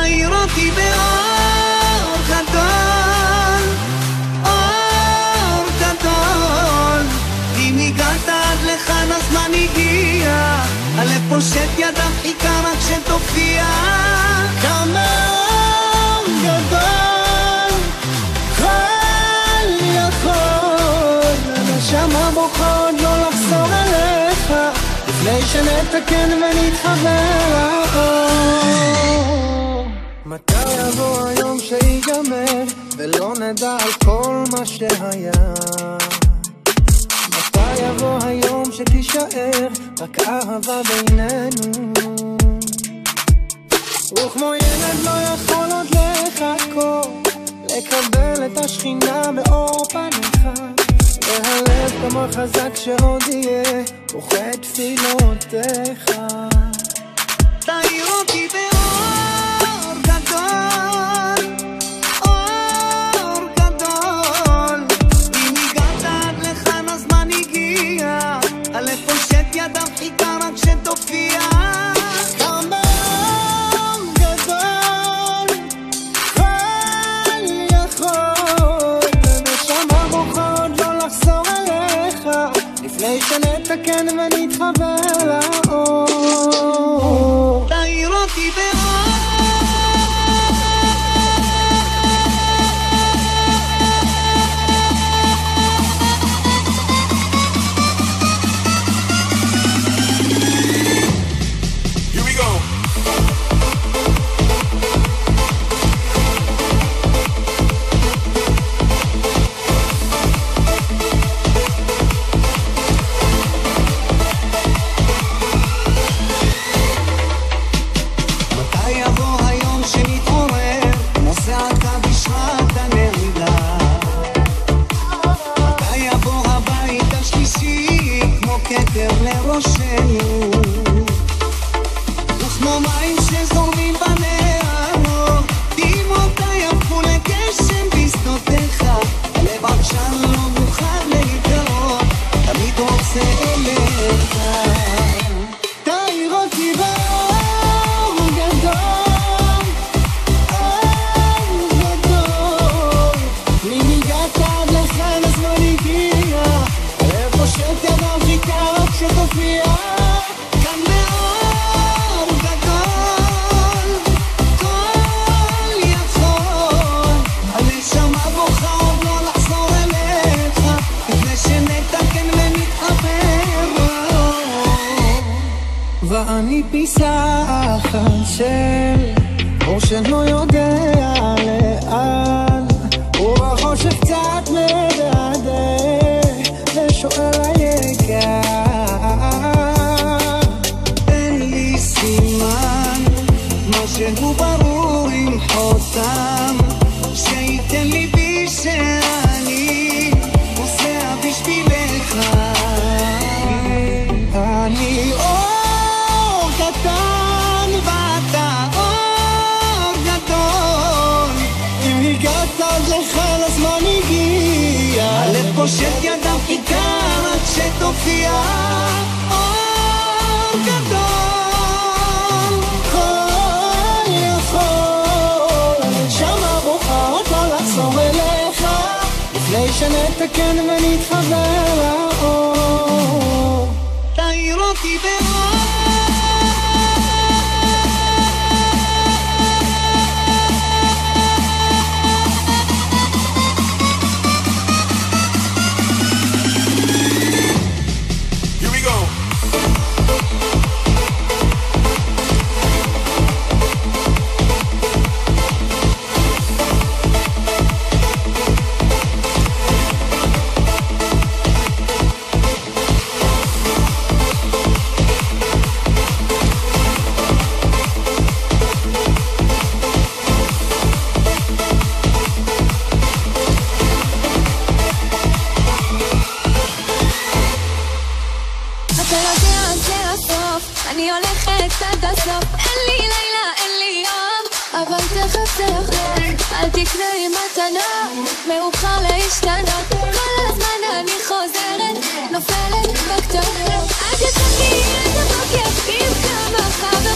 תאיר אותי באור גדול, אור גדול. אם הגעת עד לכאן הזמן הגיע, הלב פושט ידיו חיכה רק שתופיע. כמה אור גדול, כל יכול, הנשמה בוכה עוד לא לחזור אליך, לפני שנתקן ונתחבר לאור. מתי יבוא היום שיגמר, ולא נדע על כל מה שהיה? מתי יבוא היום שתישאר רק אהבה בינינו? וכמו ילד לא יכול עוד לחכות, לקבל את השכינה באור פניך. והלב כמה חזק שעוד יהיה, בוכה תפילותיך. תאיר אותי באור גדול, לראשנו? וכמו מים שזורמים בנהרות, דמעותיי הפכו לגשם בשדותיך, הלב עכשיו לא מוכן להתגרות, תמיד רוצה אליך. תאיר אותי באור גדול, אור פושט ידיו חיכה רק שתופיע. כאן באור גדול, כל יכול. הנשמה בוכה עוד לא לחזור אליך, לפני שנתקן ונתחבר. ואני פיסה אחת של אור שלא יודע לאן שנתקן ונתחבר אני הולכת עד הסוף, אין לי לילה, אין לי יום, אבל תכף זה יחזור, אל תקנה לי מתנה, מאוחר להשתנות, כל הזמן אני חוזרת, נופלת בכתובת, עד יצאתי את הבוקר עם כמה חברות,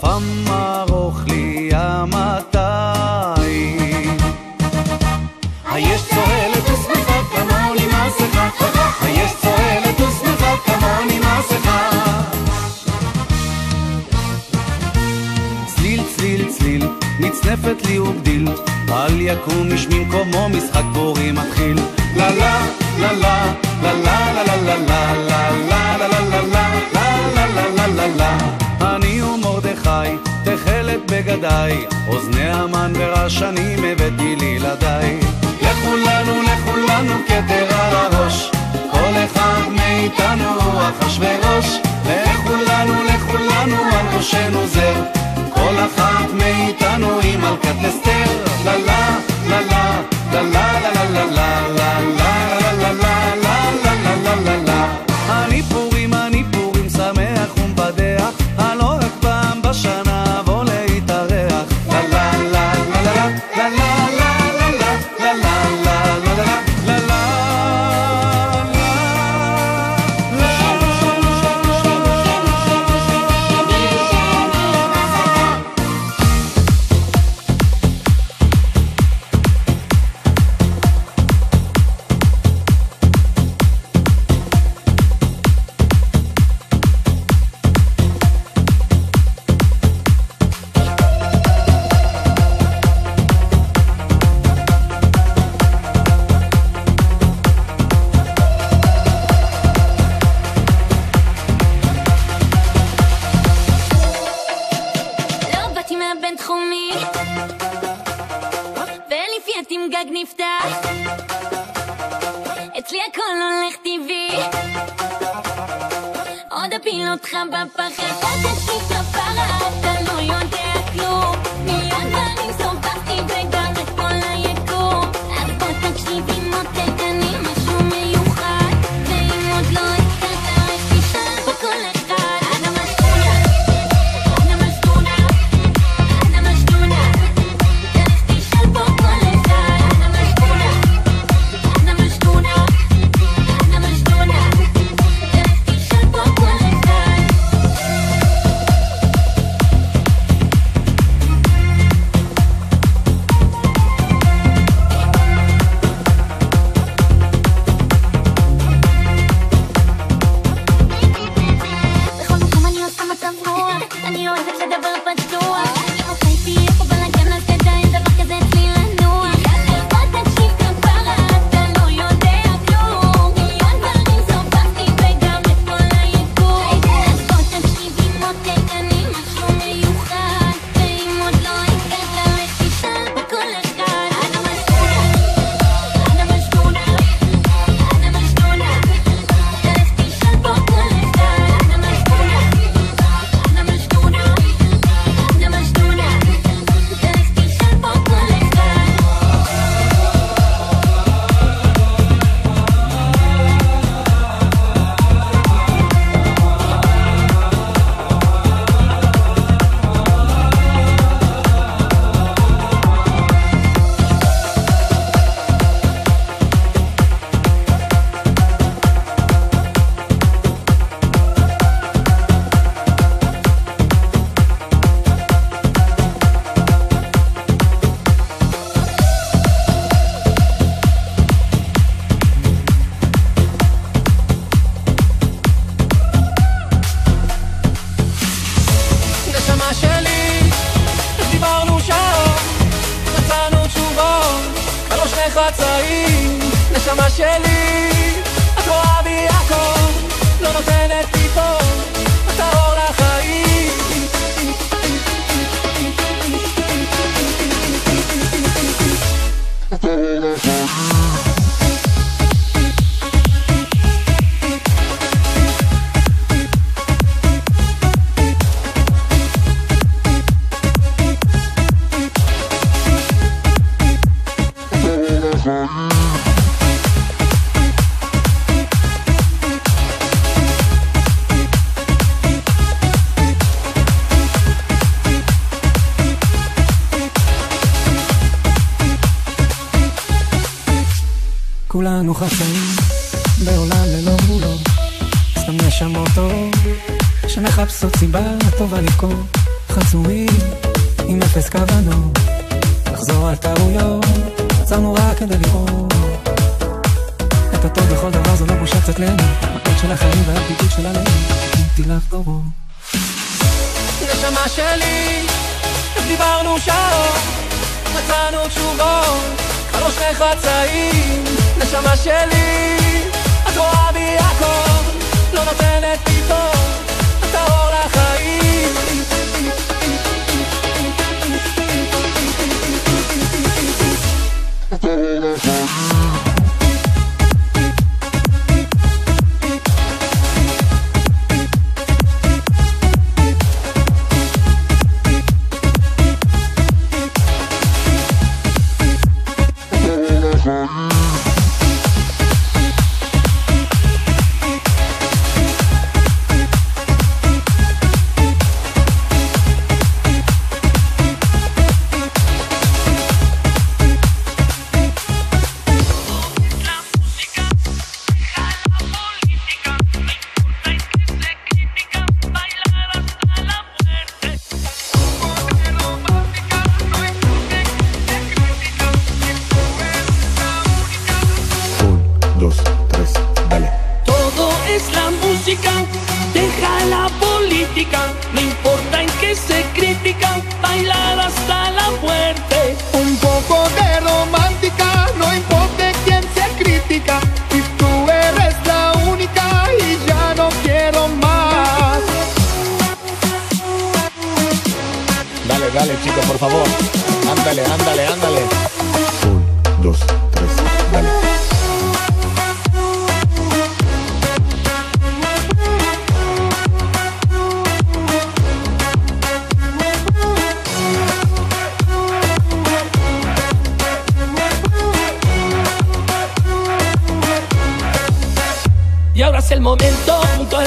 שפם ארוך לי המאתיים. היש צוהלת ושמחה כמוני מסכה, היש צוהלת ושמחה כמוני מסכה. צליל צליל צליל, נצנפת לי וגדיל, אל יקום איש ממקומו משחק בורים מתחיל. שנים הבאתי לילדיי. לכולנו, לכולנו כתר על הראש, כל אחד מאיתנו הוא אחשוורוש. נפתח. אצלי הכל הולך טבעי. עוד אפיל אותך בפחד, אתה תשתיק כפרה אתה Oh, my God. כולנו חסרים בעולם ללא מולו סתם נשמות טוב שמחפשות סיבה טובה לבכור חצויים עם אפס כוונות. לחזור על טעויות עצרנו רק כדי לראות. את הטוב בכל דבר זו לא בושה קצת ליהנות. המקום של החיים והפיקוד של הלב. ניסיתי לחדורו נשמה שלי דיברנו שעות? מצאנו תשובות. כבר לא שני חצאים. Shelly. deja la política, no importa en qué se critica, bailar hasta la muerte. Un poco de romántica, no importa quién se critica, y tú eres la única y ya no quiero más. Dale, dale, chicos, por favor. Ándale, ándale, ándale.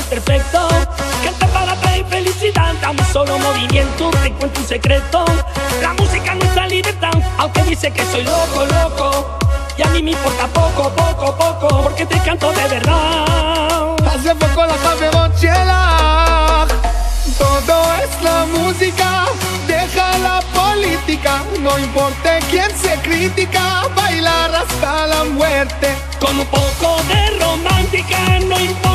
es perfecto. Canta para traer felicidad, a un solo movimiento te cuento un secreto. La música no está libertad, aunque dice que soy loco, loco. Y a mí me importa poco, poco, poco, porque te canto de verdad. Hace poco la sabemos, chela. Todo es la música, deja la política. No importa quién se critica, bailar hasta la muerte. Con un poco de romántica, no importa.